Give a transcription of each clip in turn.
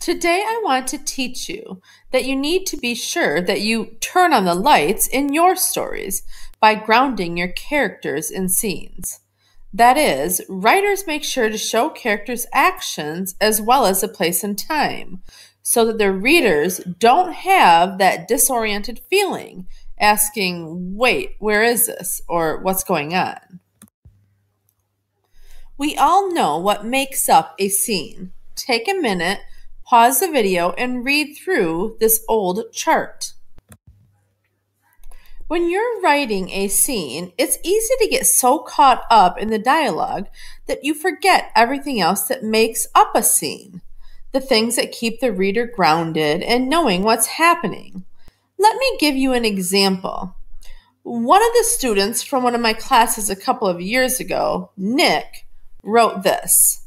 Today, I want to teach you that you need to be sure that you turn on the lights in your stories by grounding your characters in scenes. That is, writers make sure to show characters' actions as well as a place and time so that their readers don't have that disoriented feeling asking, wait, where is this? or what's going on. We all know what makes up a scene. Take a minute, pause the video, and read through this old chart. When you're writing a scene, it's easy to get so caught up in the dialogue that you forget everything else that makes up a scene, the things that keep the reader grounded and knowing what's happening. Let me give you an example. One of the students from one of my classes a couple of years ago, Nick, wrote this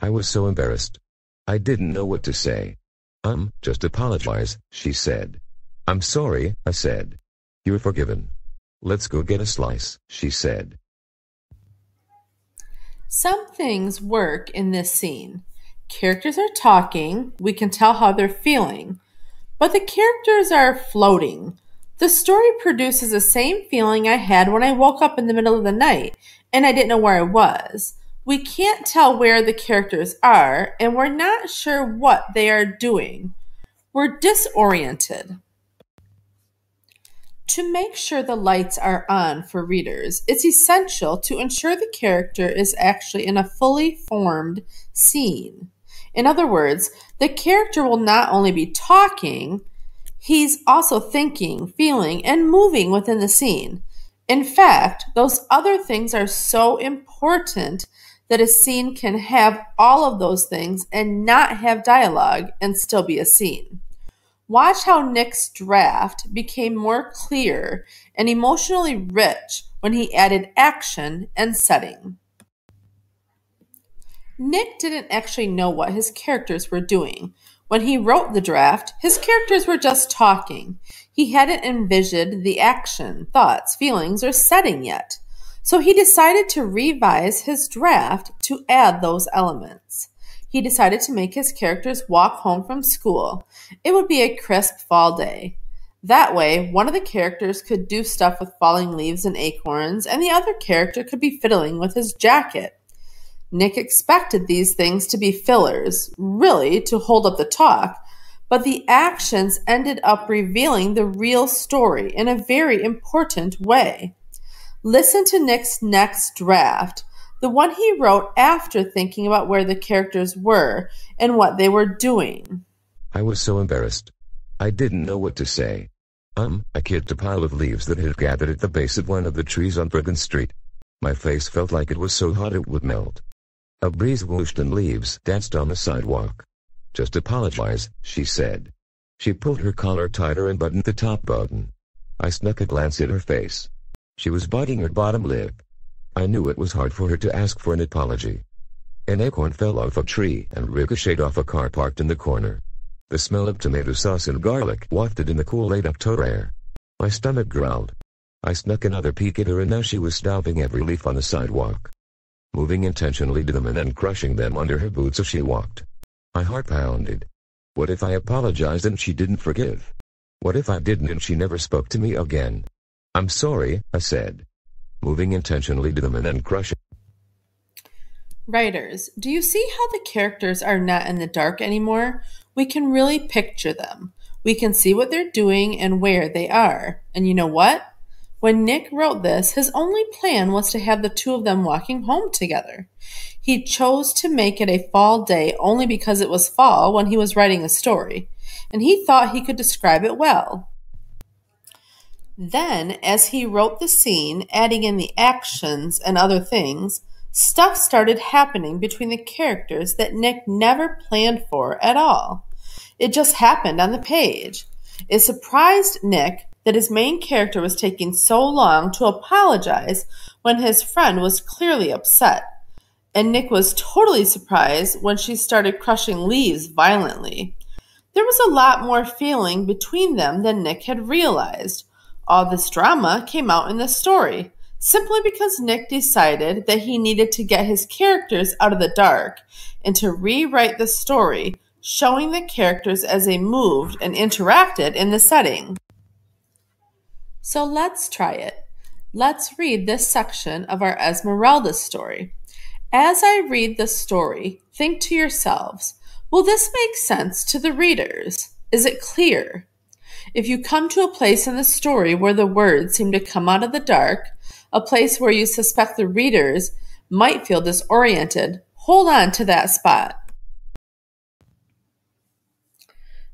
I was so embarrassed. I didn't know what to say. Um, just apologize, she said. I'm sorry, I said. You're forgiven. Let's go get a slice, she said. Some things work in this scene. Characters are talking, we can tell how they're feeling, but the characters are floating. The story produces the same feeling I had when I woke up in the middle of the night and I didn't know where I was. We can't tell where the characters are, and we're not sure what they are doing. We're disoriented. To make sure the lights are on for readers, it's essential to ensure the character is actually in a fully formed scene. In other words, the character will not only be talking, he's also thinking, feeling, and moving within the scene. In fact, those other things are so important that a scene can have all of those things and not have dialogue and still be a scene. Watch how Nick's draft became more clear and emotionally rich when he added action and setting. Nick didn't actually know what his characters were doing. When he wrote the draft, his characters were just talking. He hadn't envisioned the action, thoughts, feelings, or setting yet. So he decided to revise his draft to add those elements he decided to make his characters walk home from school. It would be a crisp fall day. That way, one of the characters could do stuff with falling leaves and acorns, and the other character could be fiddling with his jacket. Nick expected these things to be fillers, really to hold up the talk, but the actions ended up revealing the real story in a very important way. Listen to Nick's next draft the one he wrote after thinking about where the characters were and what they were doing. I was so embarrassed. I didn't know what to say. Um, I kicked a pile of leaves that had gathered at the base of one of the trees on Bergen Street. My face felt like it was so hot it would melt. A breeze whooshed and leaves danced on the sidewalk. Just apologize, she said. She pulled her collar tighter and buttoned the top button. I snuck a glance at her face. She was biting her bottom lip. I knew it was hard for her to ask for an apology. An acorn fell off a tree and ricocheted off a car parked in the corner. The smell of tomato sauce and garlic wafted in the cool late October air. My stomach growled. I snuck another peek at her and now she was stomping every leaf on the sidewalk. Moving intentionally to them and then crushing them under her boots as she walked. My heart pounded. What if I apologized and she didn't forgive? What if I didn't and she never spoke to me again? I'm sorry, I said moving intentionally to them and then crushing. Writers, do you see how the characters are not in the dark anymore? We can really picture them. We can see what they're doing and where they are. And you know what? When Nick wrote this, his only plan was to have the two of them walking home together. He chose to make it a fall day only because it was fall when he was writing a story, and he thought he could describe it well. Then, as he wrote the scene, adding in the actions and other things, stuff started happening between the characters that Nick never planned for at all. It just happened on the page. It surprised Nick that his main character was taking so long to apologize when his friend was clearly upset. And Nick was totally surprised when she started crushing leaves violently. There was a lot more feeling between them than Nick had realized. All this drama came out in the story, simply because Nick decided that he needed to get his characters out of the dark and to rewrite the story showing the characters as they moved and interacted in the setting. So let's try it. Let's read this section of our Esmeralda story. As I read the story, think to yourselves, will this make sense to the readers? Is it clear? If you come to a place in the story where the words seem to come out of the dark, a place where you suspect the readers might feel disoriented, hold on to that spot.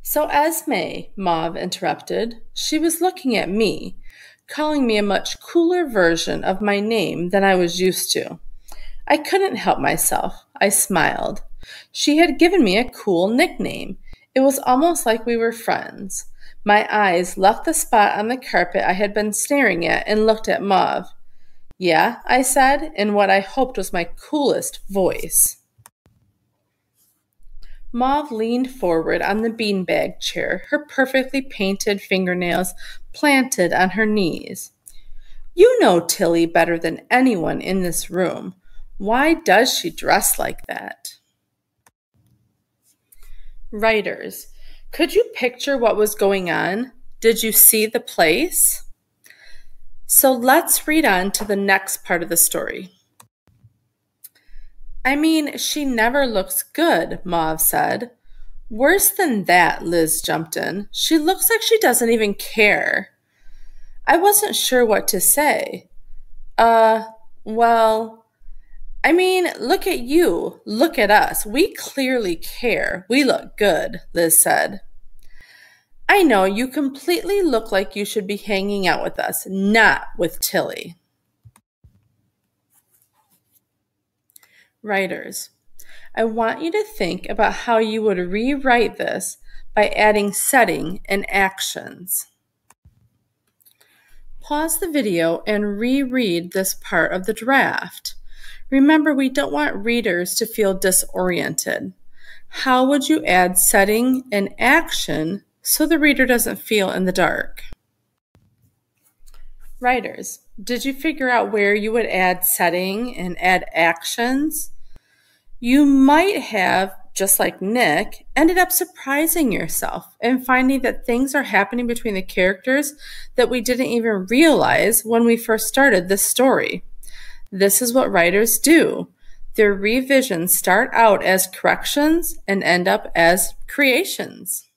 So Esme, Mauve interrupted. She was looking at me, calling me a much cooler version of my name than I was used to. I couldn't help myself. I smiled. She had given me a cool nickname. It was almost like we were friends. My eyes left the spot on the carpet I had been staring at and looked at Mauve. Yeah, I said, in what I hoped was my coolest voice. Mauve leaned forward on the beanbag chair, her perfectly painted fingernails planted on her knees. You know Tilly better than anyone in this room. Why does she dress like that? Writers, could you picture what was going on? Did you see the place? So let's read on to the next part of the story. I mean, she never looks good, Mauve said. Worse than that, Liz jumped in. She looks like she doesn't even care. I wasn't sure what to say. Uh, well, I mean, look at you. Look at us. We clearly care. We look good, Liz said. I know you completely look like you should be hanging out with us, not with Tilly. Writers, I want you to think about how you would rewrite this by adding setting and actions. Pause the video and reread this part of the draft. Remember, we don't want readers to feel disoriented. How would you add setting and action so the reader doesn't feel in the dark? Writers, did you figure out where you would add setting and add actions? You might have, just like Nick, ended up surprising yourself and finding that things are happening between the characters that we didn't even realize when we first started this story. This is what writers do. Their revisions start out as corrections and end up as creations.